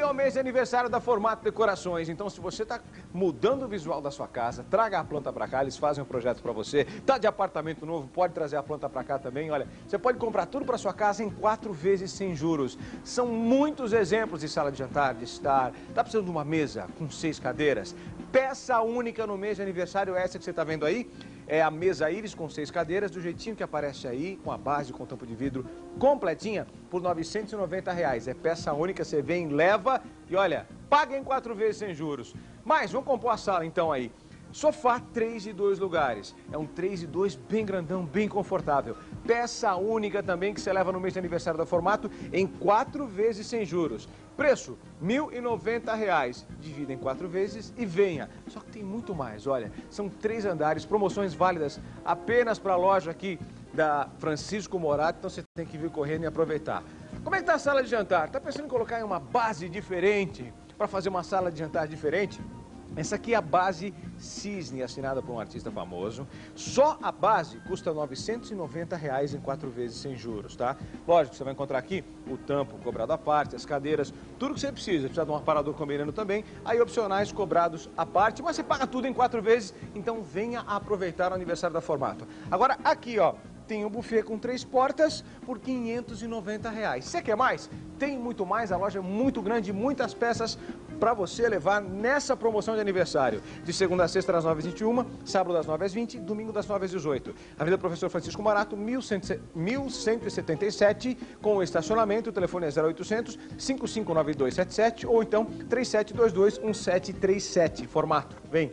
Meio ao mês de aniversário da Formato Decorações. Então, se você está mudando o visual da sua casa, traga a planta para cá, eles fazem um projeto para você. Tá de apartamento novo, pode trazer a planta para cá também. Olha, você pode comprar tudo para sua casa em quatro vezes sem juros. São muitos exemplos de sala de jantar, de estar. Tá precisando de uma mesa com seis cadeiras? Peça única no mês de aniversário, essa que você está vendo aí. É a mesa íris com seis cadeiras, do jeitinho que aparece aí, com a base com tampo de vidro completinha, por 990 reais. É peça única, você vem, leva e olha, paga em quatro vezes sem juros. Mas vamos compor a sala então aí. Sofá 3 e 2 lugares. É um 3 e 2 bem grandão, bem confortável. Peça única também que você leva no mês de aniversário da Formato em quatro vezes sem juros. Preço R$ 1.090. Divida em quatro vezes e venha. Só que tem muito mais, olha. São três andares, promoções válidas apenas para a loja aqui da Francisco Morato. Então você tem que vir correndo e aproveitar. Como é que está a sala de jantar? Está pensando em colocar em uma base diferente para fazer uma sala de jantar diferente? Essa aqui é a base Cisne, assinada por um artista famoso. Só a base custa 990 reais em quatro vezes sem juros, tá? Lógico, você vai encontrar aqui o tampo cobrado à parte, as cadeiras, tudo que você precisa. Precisa de um aparador combinando também, aí opcionais cobrados à parte, mas você paga tudo em quatro vezes, então venha aproveitar o aniversário da Formato. Agora, aqui, ó, tem um buffet com três portas por 590 reais. Você quer mais? Tem muito mais, a loja é muito grande, muitas peças para você levar nessa promoção de aniversário. De segunda a sexta, das 9 às 21, sábado das 9 às 20, domingo das 9 às 18. Avenida Professor Francisco Marato, 1177, com o estacionamento, o telefone é 0800 559277 ou então 3722 1737. Formato, vem!